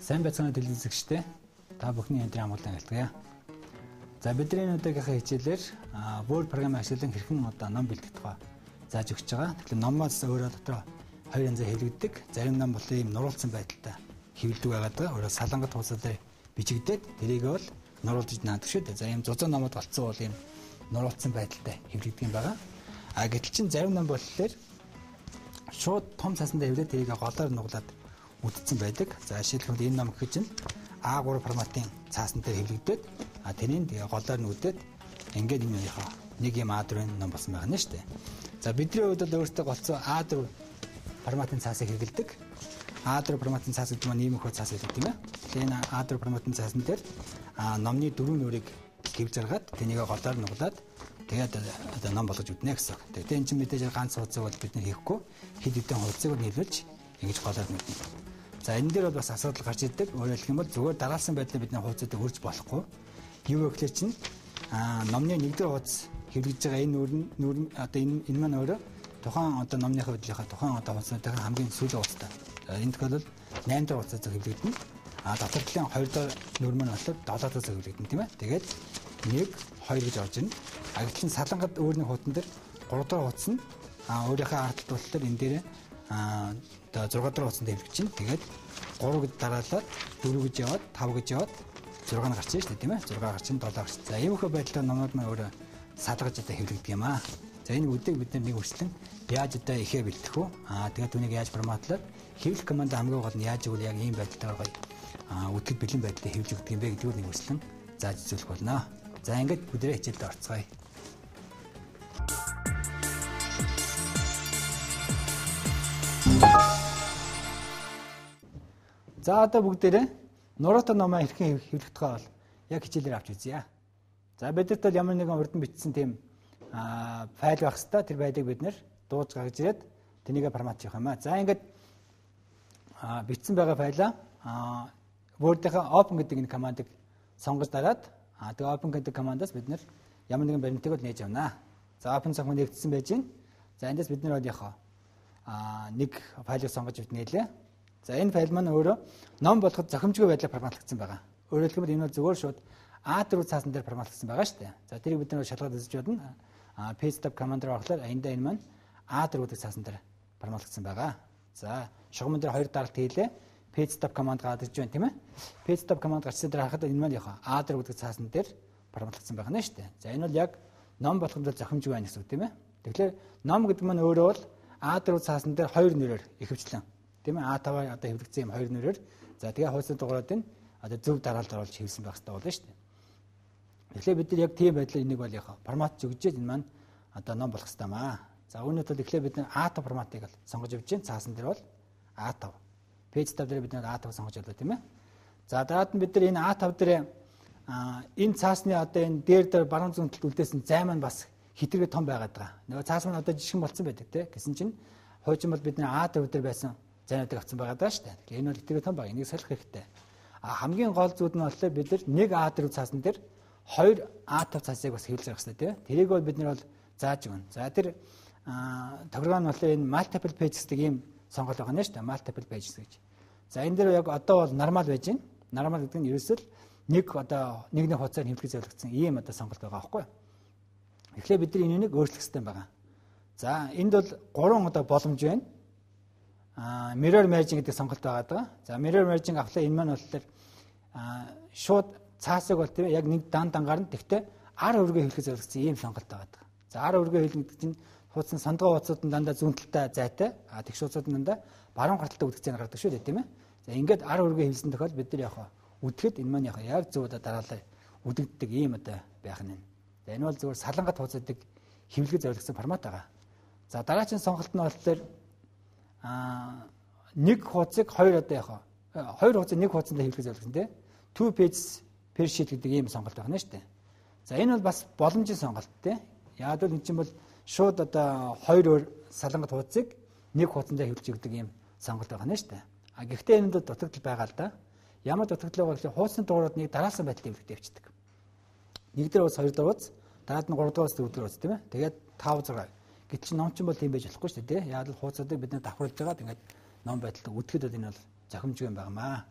Сайн байцгаана телевизэгчтэй та бүхний өндрийн амгалан гэлтгье. За бидний өнөөдрийнхээ хичээлээр Word програмын ашиглан хэрхэн одоо ном бэлдэх тухай зааж өгч байгаа. Тэгэхээр номоос өөрөө дотор хоёр янзаар хэвлэгддэг. Зарим ном бол ийм нуруулсан байдалтай хэвлдэг байгаад байгаа. Өөрөө салангат хуусаар бичигдээд тэрийг бол нуруулж наадаг шүү дээ. За ийм зузаан номод болцсон бол ийм нуруулсан байдалтай хэвлэгдэх юм байгаа. А гэтэл чин зарим ном болохоор шууд том цаасанд хэвлээд тэрийг голоор нуглаад үдцсэн байдаг. За жишээлбэл энэ ном гэж чинь A3 форматын цаасан дээр хэвлэгдээд а тэгээ голоор нь үдээд ингээд юм яхаа нэг юм A4-ын ном болсон байгаа нь шүү дээ. За бидний хувьд бол өөртөө голцоо A4 форматын цаасыг хэрэгэлдэг. A4 форматын цаас гэдэг нь ийм их цаас гэдэг юм аа. Тэгээ энэ A4 форматын цаасан дээр номны дөрвөн нүрийг хэвж заргаад тэнийг голоор нуглаад тэгээд одоо ном болгож үднэ гэсэн. Тэгээд энэ чинь мэдээж ганц хуудсыг бол бид нэр хийхгүй хэд хэдэн хуудсыг нийлүүлж ингэж голоор нүднэ. За энэ дээр бол бас асуудал гарч ирдэг. Өөрөөр хэлэх юм бол зүгээр дараалсан байдлаар бидний хуудсуудыг өрж болохгүй. Юу вэ гэхээр чинь аа номны нэгдүгээр хуудас хэвлэж байгаа энэ нүүр нүүр одоо энэ энэ маань өөрөө тухайн одоо номныхаа хөдлөхийн тухайн одоо хуудсуудын хамгийн сүүлийн хуудастай. Энэ тохиолдолд 8 дахь хуудасаа хэвлэгдэнэ. А дотор талын 2 дахь нүүр маань болохоор 7 дахь хэвлэгдэнэ тийм ээ. Тэгээд 1 2 гэж орж ирнэ. А гэтэл салангад өөрний хуудсан дээр 3 дахь хуудас нь а өөрийнхөө ард талбал энэ дээр а одоо 6 дахь хуудсанд хэвлэж чинь тэгээд 3 гэж дараалаад 4 гэж яваад 5 гэж яваад 6 нь гарч дээ тийм ээ 6 гарч чинь 7 гарч. За ийм их байдлаар номнууд маань өөрөө салгаж одоо хэвлэгдэг юм аа. За энэ үдийг бид нэг үрслэн яаж одоо ихэ бэлтэх вэ? Аа тэгээд түүнийг яаж форматлаад хэвлэх команд хамгийн гол нь яаж игэл яг ийм байдалтай гоё аа үтгэд бэлэн байдлаар хэвлэж өгдөг юм бэ гэдгийг нэг үрслэн зааж үзүүлэх болно. За ингээд бүдэрээ хичээлд орцгоё. За одоо бүгдээрээ нуруутай номоо хэрхэн хэвлэх тухай бол яг хичээлээр авч үзье. За бидэрт бол ямар нэгэн урд нь бичсэн тийм файл байх хэвээр тэр файлыг бид нэр дууж гаргаж ирээд тэнийг формат хийх юм аа. За ингээд бичсэн байгаа файлаа Word-ийнхаа open гэдэг энэ командыг сонгож дараад тэгээ open гэдэг командаас бид нэр ямар нэгэн баримтыг бол нээж авнаа. За open цахим нэгдсэн байж гин. За эндээс бид нэр бол яхаа а нэг файлыг сонгож бид нээлээ. За энэ файл маань өөрөө ном болоход зохимжгүй байдлаар форматлагдсан байгаа. Өөрөөр хэлбэл энэ бол зөвхөн шууд A4 цаасан дээр форматлагдсан байгаа шүү дээ. За тэрийг бид нэр шалгаад үзэж бодно. А paste command руу орохлоор аянда энэ маань A4 гэдэг цаасан дээр форматлагдсан байгаа. За шугамн дээр хоёр даралт хийлээ. Page stop command гадаж байна тийм ээ. Page stop command гарчсан дээр харахад энэ маань яхаа A4 гэдэг цаасан дээр форматлагдсан байгаа нэ шүү дээ. За энэ бол яг ном болоход зохимжгүй байна гэсэн үг тийм ээ. Тэгэхээр ном гэдэг маань өөрөө бол A4 цаасан дээр хоёр нэрээр ихэвчлэн тийм ээ А5 одоо хэвлэгдсэн юм хоёр нэрээр за тэгээ хуудасны дугаарууд нь одоо зөв дараалт оруулж хийсэн байх хэрэгтэй болно шүү дээ. Тэгэхээр бид нар яг тийм байдлаар энийг бол яг формат зөвжээд энэ маань одоо ном болох хэрэгтэй маа. За үүнийд бол эхлээд бид нар A5 форматыг л сонгож явж байна. Цаасан дээр бол A5. Пэйж тав дээр бид нар A5 сонгож явлаа тийм ээ. За дараад нь бид нар энэ A5 дээр энэ цаасны одоо энэ дээр дээр баруун зүүн талд үлдээсэн зай маань бас хитргээ том байгаад байгаа. Нөгөө цаас маань одоо жижигхэн болсон байдаг те. Гэсэн чинь хуучин бол бидний A5 дээр байсан зайнуудыг авсан байгаа даа шүү дээ. Тэгэхээр энэ бол итгэвээ том баг. Энийг салах хэрэгтэй. А хамгийн гол зүйл нь болохоор бид нэг А4 цаасан дээр хоёр А5 цаасыг бас хэвлэж байгаа хэрэгтэй тийм. Тэрийг бол бид нар бол зааж өгнө. За тэр програм нь болохоор энэ multiple pages гэдэг ийм сонголт байгаа нэ шүү дээ. Multiple pages гэж. За энэ дээр яг одоо бол нормал байж байна. Нормал гэдэг нь ерөөсөл нэг одоо нэг нэг хуцаар хэмжих зорилгоцсон ийм одоо сонголт байгаа байхгүй юу? Тэгэхээр бид нар энийг өөрчлөх хэрэгтэй байгаа. За энд бол гурван одоо боломж байна mirror merging гэдэг сонголт байгаа даа. За mirror merging авлаа энэ маань болохоор шууд цаасыг бол тийм яг нэг дан дангаар нь тэгтээ ар өргөө хэлэх зорилгосон ийм сонголт байгаа даа. За ар өргөө хэлнэ гэдэг чинь хуудсан сандгаа хуудсууд нь дандаа зүүн талтай зайтай а тэгш хуудсууд нь дандаа баруун гарталтай үдгцэн гардаг шүү дээ тийм ээ. За ингээд ар өргөө хэлсэн тохиол бид нар яг үдэхэд энэ маань яг зөв одоо дараалал үдэгддэг ийм одоо байх нь. За энэ бол зөвхөн салангат хуудсуудыг хэвлэх зорилгосон формат байгаа. За дараагийн сонголт нь болохоор а нэг хуудсыг хоёр одоо яхаа хоёр хуудсыг нэг хуудсанд хэвлэх зорилгосон тийм two pages per sheet гэдэг ийм сонголт байна шүү дээ. За энэ бол бас боломжийн сонголт тийм. Яг л энэ чинь бол шууд одоо хоёр өөр салангат хуудсыг нэг хуудсанд хэвлэж өгдөг ийм сонголт байна шүү дээ. А гэхдээ энэ бол дутагдал байгаа л да. Ямар дутагдал байгаа гэвэл хуудсны дугаарууд нэг дараасан байдлаар хэвлэгдэж явчихдаг. Нэг дээр бас хоёр ууц, дараад нь гурав ууц дээр ууц тийм ээ. Тэгээд 5 6 Гэтэл ном ч бол тийм байж болохгүй шүү дээ. Яг л хуудсуудыг бид нэ давхруулж байгаад ингээд ном байдалд үтгэхэд энэ бол зохимжгүй юм байнамаа.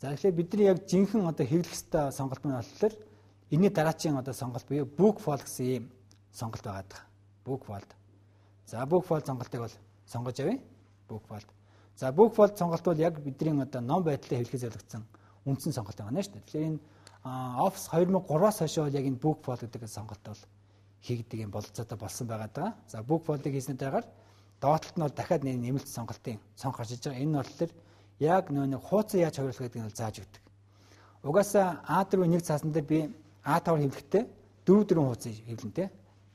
За тэгэхээр бидний яг жинхэнэ одоо хэвлэх хэвээр сонголт нь болохоор энэний дараачийн одоо сонголт буюу book fold гэсэн ийм сонголт байгаа. Book fold. За book fold сонголтыг бол сонгож авъя. Book fold. За book fold сонголт бол яг бидний одоо ном байдлаа хэвлэхээс зориулсан үндсэн сонголт байгаа нэ шүү дээ. Тэгэхээр энэ Office 2003-аас хойш бол яг энэ book fold гэдэг сонголт бол хийгдэг юм болцоотой болсон байгаа даа. За book fold-ыг хийснээр дагаар доотлолт нь бол дахиад нэмэлт сонголтын сонх гарч иж байгаа. Энэ нь болохоор яг нөө нэг хууцаа яаж хувирлах гэдгийг нь зааж өгдөг. Угаасаа А4 нэг цаасан дээр би А5 хэвлэхдээ дөрөв дөрөв хуудас хэвлэнтэй.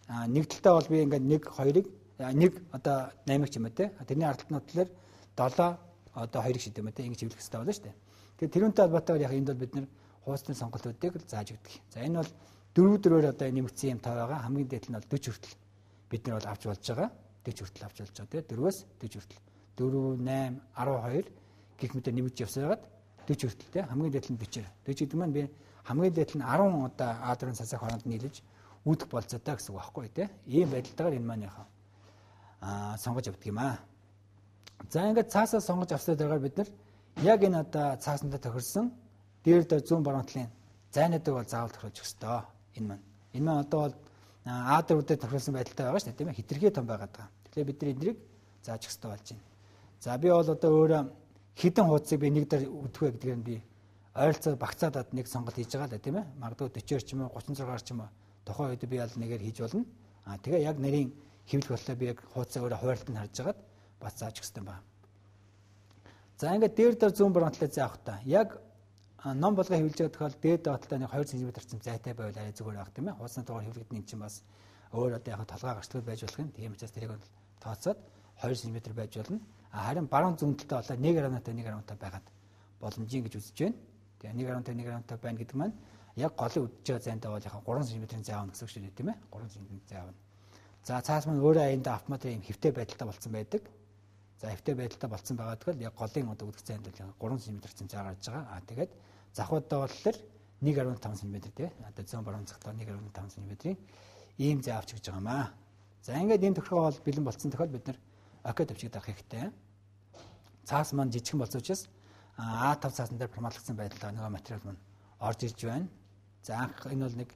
А нэг талтаа бол би ингээд нэг хоёрыг нэг одоо 8 ч юм уу те. Тэрний ард талд нь болохоор 7 одоо хоёрыг шидэв юм те. Ингэж хэвлэх хэрэгтэй болно шүү дээ. Тэгэхээр тэрүүнтэй холбоотойгоор яг энд бол бид нэр хуудасны сонголтуудыг зааж өгдөг. За энэ бол дөрөв дөрөөр одоо нэмэгдсэн юм тав байгаа. Хамгийн дээд нь бол 40 хүртэл бид нар бол авч болж байгаа. 40 хүртэл авч болж байгаа те. 4-өөс 40 хүртэл. 4 8 12 гих мэтэр нэмэгдэж явсагаад 40 хүртэл те хамгийн дээд нь 40. 40 гэдэг маань би хамгийн дээд нь 10 одоо А4 цацаг хооронд нийлж үүдэх болцоотой гэсэн үг байхгүй те. Ийм байдалтайгаар энэ маань яхаа аа сонгож авдаг юм аа. За ингээд цаасаа сонгож авсаар дараагаар бид нар яг энэ одоо цаасандаа тохирсон дээр дээр зүүн баруун зайнуудыг бол заавал тохируулж өгөх ёстой. Энэ маань. Энэ маань одоо бол А4-д тохируулсан байдалтай байгаа шүү дээ тийм ээ. Хитрхээ том байгаад байгаа. Тэгэхээр бид нар эдрийг зааж ёстой болж байна. За би бол одоо өөрөө хідэн хуудсыг би нэг дээр өдөх вэ гэдгээр нь би ойролцоо багцаадад нэг сонголт хийж байгаа л да тийм ээ. Магадгүй 40 ч юм уу 36 ч юм уу тухайн үед би аль нэгээр хийж болно. Аа тэгээ яг нарийн хэвлэх болтой би яг хуудсаа өөрөө хуваарлт нь харж агаад бас зааж өгсөн байна. За ингээд дээр дээр зүүн баруунтлаа заах та. Яг ном болгоо хэвлэж байгаа тохиол дээд доотлоо нэг 2 см цэм зайтай байвал арай зүгээр байх тийм ээ. Хуудасны дугаар хэвлэгдэн чинь бас өөр одоо яг толгой гарчлал байж болох юм. Тийм учраас тэрийг тооцоод 2 см байж болно. Харин баруун зүүн талтай болоо 1.5-тай 1.5-тай байгаад боломжийн гэж үзэж байна. Тэгээ 1.5-тай 1.5-тай байна гэдэг маань яг голын үдж байгаа зайнтай бол яг 3 см-ийн зай авна гэсэн үг шүү дээ тийм ээ. 3 см-ийн зай авна. За цаас маань өөрөө аяндаа автоматар юм хэвтэй байдалтай болцсон байдаг. За хэвтэй байдалтай болцсон байгаа тохиол яг голын одоо үдэх зайд бол 3 см цэм зай гарч байгаа. Аа тэгээд завхуудаа болохоор 1.5 см тий. Одоо баруун цагтаа 1.5 см-ийн ийм зай авч гэж байгаа маа. За ингээд ийм тохиол бэлэн болцсон тохиол бид нар окей төвчгийг дарах хэрэгтэй. Цаас маань жижигхан болсон учраас А5 цаасан дээр форматлагдсан байдлаар нөгөө материал маань орж ирж байна. За анх энэ бол нэг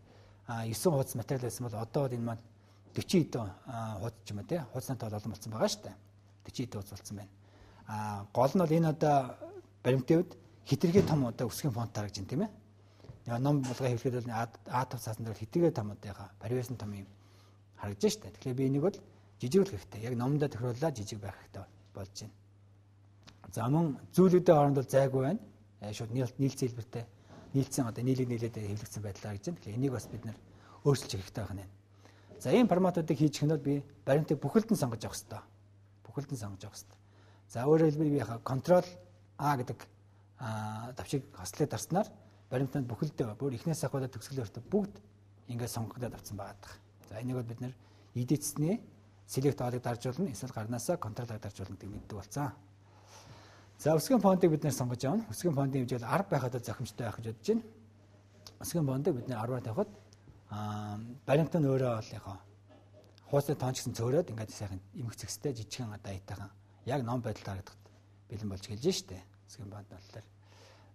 9 хуудас материал байсан бол одоо бол энэ маань 40 эд хуудас юм тий хуудасны тоол олон болсон байгаа шүү дээ. 40 эд хуудас болсон байна. А гол нь бол энэ одоо баримтын үед хитрхээ том одоо өсгөн фонт харагдаж байна тийм ээ. Ном болгоо хэвлэхэд бол А5 цаасан дээр хитрхээ том одоо вариашн том юм харагдаж дээ. Тэгэхээр би энийг бол жижигүүлэх хэрэгтэй. Яг номдоо тохируулаад жижиг байх хэрэгтэй болж байна. За мөн зүйлүүдийн хооронд бол зайгүй байна. Э, шууд нийлцэн хэлбэртэй нийлцэн одоо нийлэг нийлээд хэвлэгдсэн байдлаа гэж байна. Тэгэхээр энийг бас бид нэр өөрчилж хэрэгтэй байна. За ийм форматуудыг хийж гэнэ би баримтыг бүхэлдэн сонгож авах хэрэгтэй. Бүхэлдэн сонгож авах хэрэгтэй. За өөрөөр хэлбэл би яхаа контрол А гэдэг давчиг хослыг дарснаар баримтанд бүхэлдээ бүр эхнээс ахвада төгсгөлөөртөө бүгд ингээд сонгогдоод авсан байгаа. За энийг бол бид нэр эдицснээ select all-ыг дарж болно эсвэл гарнаасаа control-ыг дарж болно гэдэг мэддэг болсон. За өсгөн фонтыг бид нэр сонгож авна. Өсгөн фонтын хэмжээ 10 байхад зохимжтой байх гэж бодож байна. Өсгөн фонтыг бид нэр 10-аар тавихад аа баримт нь өөрөө бол яг хуусны тоон гэсэн цөөрөөд ингээд сайхан эмх зэгстэй жижигхэн одоо аятайхан яг ном байдал харагдахад бэлэн болж гэлж штэ. Өсгөн фонт болохоор.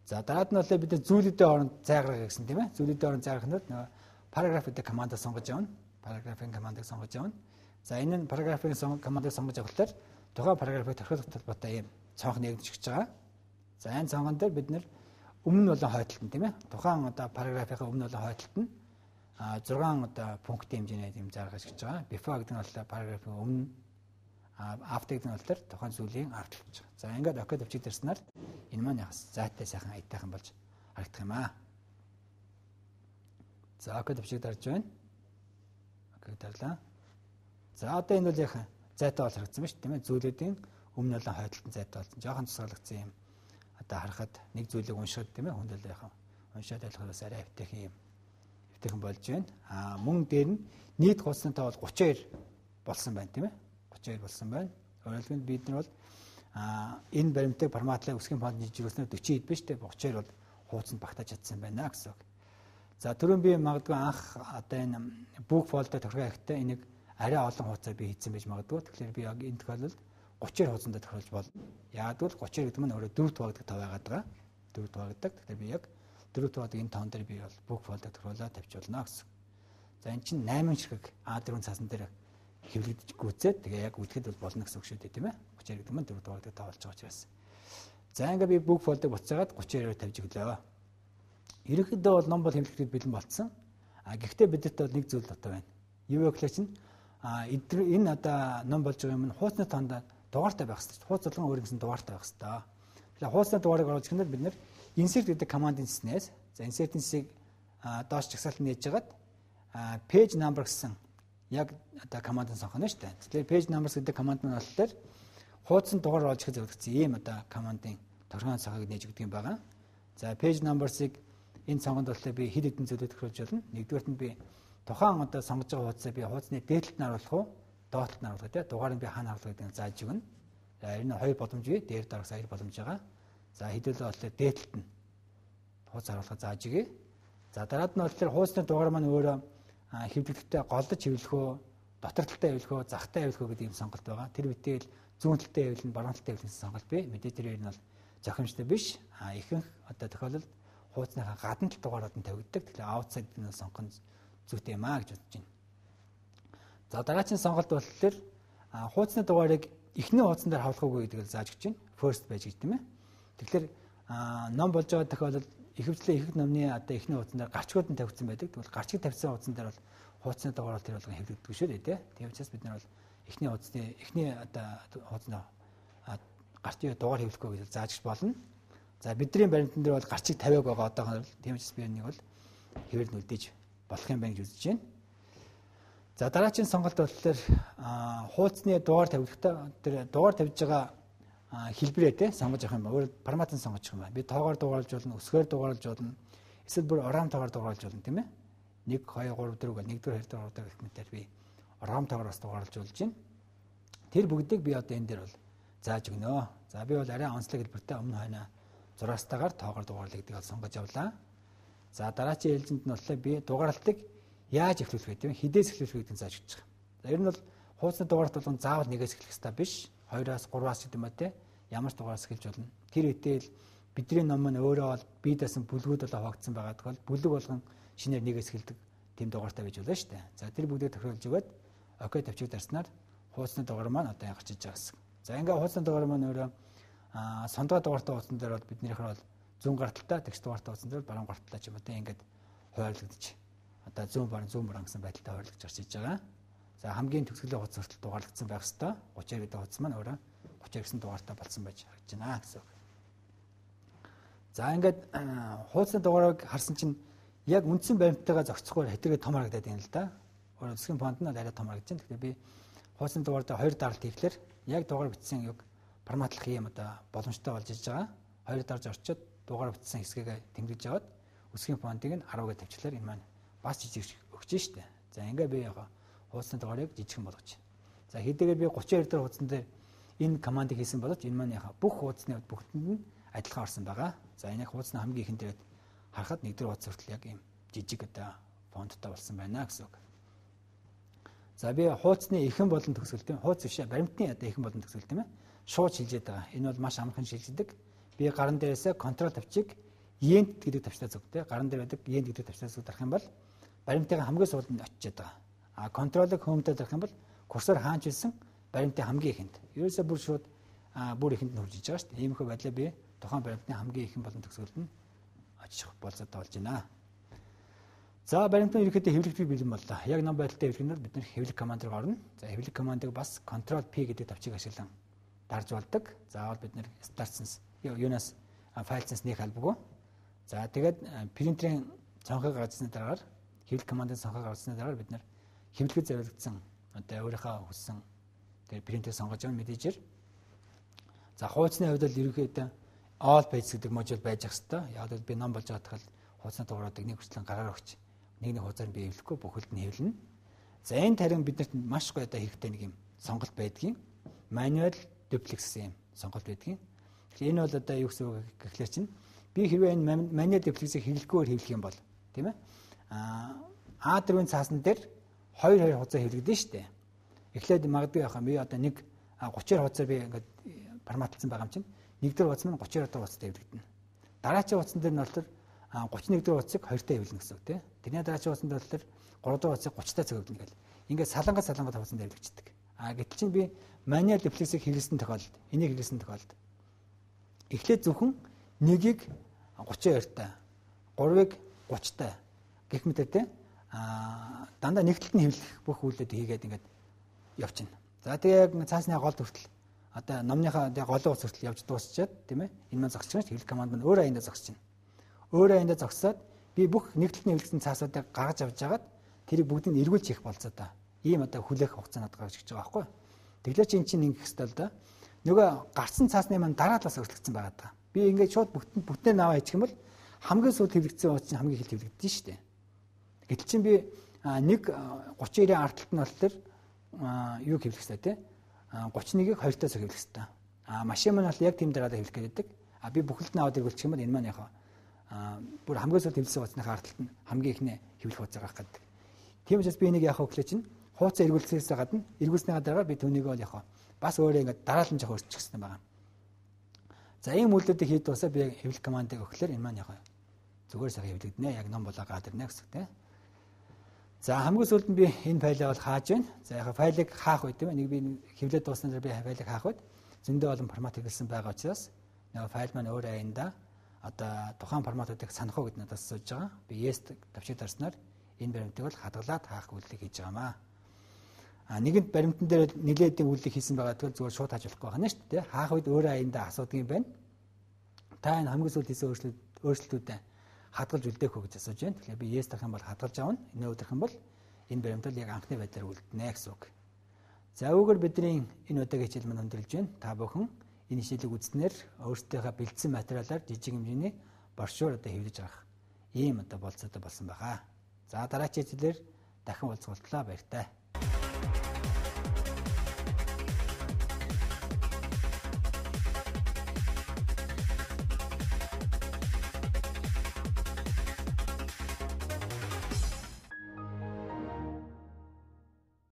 За дараад нь бол бид зүйлүүдийн оронд зайгарга гэсэн тийм ээ. Зүйлүүдийн оронд зайгархнууд нөгөө параграф гэдэг командаа сонгож авна. Параграфын командыг сонгож авна. За энэ нь параграфын командыг сонгож авахлаар тухайн параграфыг төрхөлөх талбартай юм цонх нэгдэж гэж байгаа. За энэ цонгон дээр бид нэр өмнө болон хойдолтон тийм ээ. Тухайн одоо параграфын өмнө болон хойдолтон а 6 одоо пунктын хэмжээний юм заргаж гэж байгаа. Before гэдэг нь бол параграфын өмнө а after гэдэг нь бол тухайн зүйлийн арт болж байгаа. За ингээд окей төвчид дэрснээр энэ маань яг зайтай сайхан аятайхан болж харагдах юм аа. За окей төвчид дарж байна. Окей дарлаа. За одоо энэ бол яг зайтай бол харагдсан ба шүү тийм ээ. Зүйлүүдийн өмнө олон хойдолтон зайтай болсон. Жохон тусгаалгдсан юм. Одоо харахад нэг зүйлийг уншихад тийм ээ хүндэл яхан уншаад ойлгохоос арай хөвтэйхэн юм. Хөвтэйхэн болж байна. Аа мөн дээр нь нийт хуудастай бол 32 болсон байна тийм ээ. 32 болсон байна. Өөрөлдвөнд бид нар бол энэ баримтыг форматлаа өсгөн фонд жижигүүлснээр 40 хэд биш тийм 32 бол хуудсанд багтааж чадсан байна гэсэн үг. За түрүүн би магадгүй анх одоо энэ book folder тохирох хэрэгтэй энийг арай олон хуудасаар би хийсэн байж магадгүй. Тэгэхээр би яг энэ тохиолдолд 30 хуудсанд. Яг бол 30 гэдэг нь өөрөө дөрөв тав гэдэг тав байгаад байгаа. 4 дугаар гэдэг. Тэгэхээр би яг 4 дугаарыг энэ тоон дээр би бол бүх фолдер төрүүлээ тавьчихулна гэсэн. За эн чинь 8 ширхэг А4 цаасан дээр хэвлэгдэж гүцээд тэгээ яг үлдэхэд бол болно гэсэн үг шүү дээ тийм ээ. 30 гэдэг нь 4 дугаар дээр тавьж байгаа учраас. За ингээ би бүх фолдер буцаагаад 30-аар тавьж өглөө. Ерөнхийдөө бол ном бол хэвлэгдэхэд бэлэн болцсон. А гэхдээ бидэд бол нэг зүйл дотоо байна. Юу вэ гэхэл чинь а энэ одоо ном болж байгаа юм нь хуудасны тоонд дугаартай байх хэрэгтэй. Хуудас болгон өөр гэсэн дугаартай байх хэрэгтэй. Тэгэхээр хуудасны дугаарыг оруулж ихэнд бид нэр insert гэдэг командын цэснээс за insert-ийг доош чагсаалт нээж жагаад page number гэсэн яг одоо командын сонгоно шүү дээ. Тэгэхээр page numbers гэдэг команд нь болохоор хуудасны дугаар оруулж ихэд зөвлөгдсөн ийм одоо командын торгон цагааг нээж өгдөг юм байгаа. За page numbers-ыг энэ сонгонд болохоор би хэд хэдэн зүйлүүд тохируулж болно. Нэгдүгээрт нь би тухайн одоо сонгож байгаа хуудасаа би хуудасны дээдлэлд нь харуулах уу, доотлолд нь харуулах тий. Дугаарыг би хаана харуулах гэдэг нь зааж өгнө. За энэ хоёр боломж бий. Дээр дараагаас хоёр боломж байгаа. За хэдүүлээ болохоор дээдлэлд нь хуудас харуулах зааж өгье. За дараад нь болохоор хуудасны дугаар маань өөрөө хэвлэгдэлтэй голдож хэвлэх үү, дотор талтай хэвлэх үү, зах талтай хэвлэх үү гэдэг юм сонголт байгаа. Тэр битэл зүүн талтай хэвлэн, баруун талтай хэвлэх сонголт бий. Мэдээ тэр нь бол зохимжтой биш. А ихэнх одоо тохиолдолд хуудасныхаа гадна тал дугаарууд нь тавигддаг. Тэгэхээр аутсайд нь сонгох нь зүйтэй юм аа гэж бодож байна. За дараагийн сонголт болохоор хуудасны дугаарыг эхний хуудсан дээр хавлах үгүй гэдгийг зааж өгч байна. First page гэж тийм ээ. Тэгэхээр ном болж байгаа тохиолдолд ихэвчлэн их номны одоо эхний хуудсан дээр гарчгууд нь тавигдсан байдаг. Тэгвэл гарчиг тавьсан хуудсан дээр бол хуудасны дугаар бол тэр болгон хэвлэгддэг шүү дээ. Тийм учраас бид нар бол эхний хуудасны эхний одоо хуудасны гарчиг дугаар хэвлэхгүй гэж зааж болно. За бидний баримтан дээр бол гарчиг тавиаг байгаа одоохонд тийм учраас би энийг бол хэвээр нь үлдээж болох юм байна гэж үзэж байна. За дараагийн сонголт болохоор хуудасны дугаар тавигдахтаа тэр дугаар тавьж байгаа хэлбэрээ те сонгож авах юм ба. Өөр форматыг сонгож авах юм ба. Би тоогоор дугаарлаж болно, өсгөөр дугаарлаж болно. Эсвэл бүр орам тоогоор дугаарлаж болно тийм ээ. 1 2 3 4 гэл 1 4 2 4 гэх мэтээр би орам тоогоор бас дугаарлаж болж байна. Тэр бүгдийг би одоо энэ дээр бол зааж өгнө. За би бол арай онцлог хэлбэртэй өмнө хойно зураастайгаар тоогоор дугаарлаа гэдгийг сонгож явлаа. За дараачийн ээлжинд нь болохоор би дугаарлалтыг яаж эхлүүлэх вэ? Тийм хідээс эхлүүлэх гэдгийг зааж өгч байгаа. За ер нь бол хуудасны дугаарт болгон заавал нэгээс эхлэх хэрэгтэй биш. 2-аас 3-аас гэдэг юм ба те. Ямар ч дугаараас эхэлж болно. Тэр үедэл бидний ном нь өөрөө бол бие даасан бүлгүүд болоо хуваагдсан байгаа тохиол бүлэг болгон шинээр нэгээс эхэлдэг тийм дугаартай байж болно шүү дээ. За тэр бүгдийг тохиолж өгөөд окей тавьчих дарснаар хуудасны дугаар маань одоо гарч иж байгаа гэсэн. За ингээ хуудасны дугаар маань өөрөө а сондоо дугаартай хуудсан дээр бол биднийхэр бол зүүн гарталтай текст дугаартай хуудсан дээр баруун гарталтай ч юм уу те ингээд хуваарлагдаж одоо зүүн баруун зүүн баруун гэсэн байдалтай хуваарлагдж гарч иж байгаа. За хамгийн төгсгөлийн хуудас хүртэл дугаарлагдсан байх хэвээр 30 гэдэг хуудас маань өөрөө 30 гэсэн дугаартай болсон байж харагдаж байна гэсэн үг. За ингээд хуудасны дугаарыг харсан чинь яг үндсэн баримттайгаа зохицохоор хэтэргээ том харагдаад байна л да. Өөрөөр зөвхөн фонт нь арай том харагдаж байна. Тэгэхээр би хуудасны дугаартай хоёр даралт хийхлээр яг дугаар бичсэн яг форматлах юм одоо боломжтой болж иж байгаа. Хоёр дарж орчоод дугаар бичсэн хэсгийг тэмдэглэж яваад өсгийн фонтыг нь 10 гэж тавьчлаар энэ маань бас жижиг өгч штэ. За ингээ би яг хуудасны дугаарыг жижигхэн болгож. За хэдийгээр би 32 дээр хуудсан дээр энэ командыг хийсэн боловч энэ маань яг бүх хуудасны бүгдэнд нь адилхан орсон байгаа. За энэ яг хуудасны хамгийн ихэнд дээд харахад нэг дээр хуудас хүртэл яг юм жижиг одоо фонттой болсон байна гэсэн үг. За би хуудасны ихэн болон төгсгөл тийм хуудас биш баримтны одоо ихэн болон төгсгөл тийм ээ шууд шилжээд байгаа. Энэ бол маш амархан шилждэг. Би гарын дээрээсээ контрол тавьчих йент гэдэг тавьчтай зүг те гарын дээр байдаг йент гэдэг тавьчтай зүг дарах юм бол баримтын хамгийн суулд очиод байгаа. А контролыг хөөмтэй дарах юм бол курсор хаанч илсэн баримтын хамгийн ихэнд. Ерөөсөө бүр шууд бүр ихэнд нь хурж иж байгаа шүү дээ. Иймэрхүү байдлаа би тухайн баримтны хамгийн ихэн болон төгсгөлд нь очих болцоод болж байна. За баримтын ерөнхийдөө хэвлэгдэх бэлэн боллоо. Яг ном байдалтай хэвлэгнээр бид нэр хэвлэг команд руу орно. За хэвлэг командыг бас Ctrl P гэдэг тавчийг ашиглан дарж болдог. Заавал бид нэр Startsense юунаас файлцаас нэг албагүй. За тэгээд принтерийн цонхыг гаргасны дараагаар хэвлэл командын цонхыг гаргасны дараагаар бид нэр хэвлэхэд зориулагдсан одоо өөрийнхөө хүссэн тэгээд принтер сонгож байгаа мэдээжэр. За хуудасны хувьд л ерөнхийдөө all page гэдэг модуль байж ах хэвээр. Яг л би ном болж байгаа тахал хуудасны дугааруудыг нэг хүчлэн гараар өгч нэг нэг хуудасаар би хэвлэхгүй бүхэлд нь хэвлэнэ. За энэ тарин биднэрт маш гоё одоо хэрэгтэй нэг юм сонголт байдгийн. Manual duplex юм сонголт байдгийн. Тэгэхээр энэ бол одоо юу гэсэн үг гэхлээр чинь би хэрвээ энэ manual duplex-ийг хэвлэхгүйгээр хэвлэх юм бол тийм ээ. А А4-ийн цаасан дээр 2 2 хуудас хэвлэгдэн шүү дээ. Эхлээд магадгүй яхаа би одоо нэг 30 хуудасаар би ингээд форматлсан байгаа юм чинь нэг дээр хуудас маань 32 хуудастай хэвлэгдэнэ. дараачийн утсан дээр нь болохоор 31 дэх утсыг 2 таа хэвлэнэ гэсэн үг тийм. Тэрний дараачийн дээр болохоор 3 дахь утсыг 30 таа цогцолно гэл. Ингээд салангат салангат дээр хэвлэгчдэг. А гэтэл чинь би manual reflex-ийг хэрэглэсэн тохиолдолд энийг хэрэглэсэн тохиолдолд эхлээд зөвхөн нэгийг 32 таа, 3-ыг 30 таа гэх мэт те а дандаа нэгдэлт нь хэвлэх бүх үйлдэлд хийгээд ингээд явчихна. За тэгээ яг цаасны гол хүртэл одоо номныхаа тэгээ голын ус хүртэл явж дуусчаад тийм ээ энэ маань зогсож байгаа хэвлэх команд маань өөр аяндаа зогсож байна. Өөр аяндаа зогсоод би бүх нэгдэлтний хэвлэсэн цаасуудыг гаргаж авч жагаад тэрийг бүгдийг эргүүлж хийх болцоо та. Ийм одоо хүлээх хугацаа надад гарч ирж байгаа байхгүй. Тэглээ чи эн чинь ингэх хэвэл да нөгөө гарсан цаасны маань дараа талаас өртөгдсөн байгаа даа. Би ингээд шууд бүтэн бүтэн наваа хийчих юм бол хамгийн сүүл хэвлэгдсэн ууч чинь хамгийн их хэвлэгдэж шүү дээ. Гэтэл чинь би нэг 30-ийн арталт нь бол тэр юу хэвлэх хэрэгтэй те 31-ийг 2 таас хэвлэх хэрэгтэй. А машин маань бол яг тийм дараад хэвлэх гэдэг. А би бүхэлд нь аваад эргүүлчих юм бол энэ маань яг а бүр хамгийн сүүл хэвлэсэн ууцныхаа арталт нь хамгийн ихнээ хэвлэх хугацаа гарах гэдэг. Тийм учраас би энийг яах вэ гэхлээр чинь хууцаа эргүүлсээс гадна эргүүлснээ дараа би түүнийг бол яг бас өөрөө ингээд дараалан жоо өөрчлөсөн байгаа. За ийм үйлдэлүүдийг хийд тусаа би хэвлэх командыг өгөхлөөр энэ маань яг зүгээр сайхан хэвлэгдэнэ. Яг ном болоо гадарна гэсэн тийм. За хамгийн сүүлд нь би энэ файлаа бол хааж байна. За яг файлыг хаах үед тийм нэг би хэвлээд дууснаар би файлыг хаах үед зөндөө олон формат хэрэглэсэн байгаа учраас нөгөө файл маань өөр аяндаа одоо тухайн форматуудыг санах уу гэд надад асууж байгаа. Би yes тавчид дарснаар энэ баримтыг бол хадгалаад хаах үйлдэл хийж байгаамаа. А нэгэнт баримтан дээр нилээдийн үйлдэл хийсэн байгаа тэгвэл зүгээр шууд хааж болохгүй байна шүү дээ. Хаах үед өөр аяндаа асуудаг юм байна. Та энэ хамгийн сүүлд хийсэн өөрчлөлт өөрчлөлтүүдээ хадгалж үлдээх үү гэж асууж байна. Тэгэхээр би yes тарах юм бол хадгалж авна. Энэ өдрөх юм бол энэ баримтал яг анхны байдлаар үлдэнэ гэсэн үг. За үүгээр бидний энэ удаагийн хичээл маань өндөрлж байна. Та бүхэн энэ хичээлийг үзснээр өөрсдийнхөө бэлдсэн материалаар жижиг хэмжээний боршуур одоо хэвлэж авах ийм одоо болцоотой болсон байгаа. За дараагийн хичээлээр дахин уулзгалтлаа баяр таа.